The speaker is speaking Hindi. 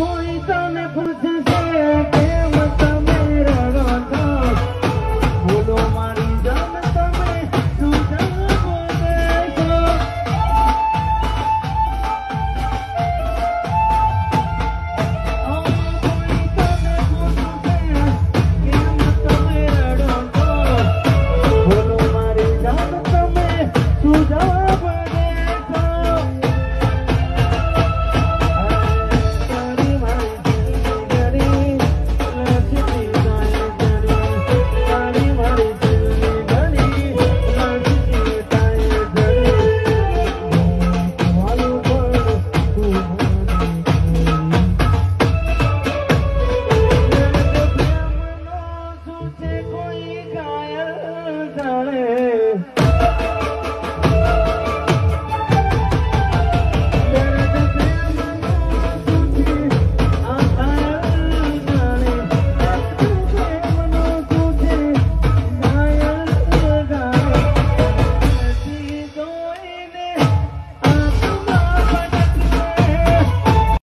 कोई तो न தளே